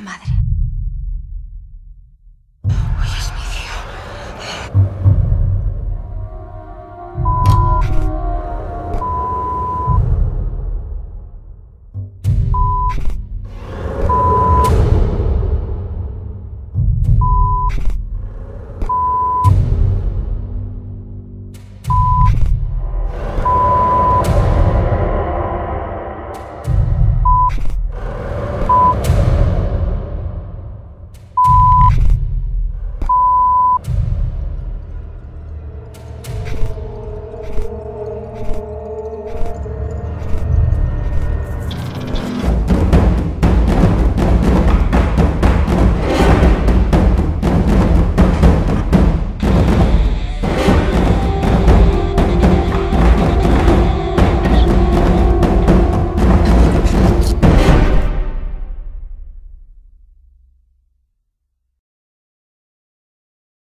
madre.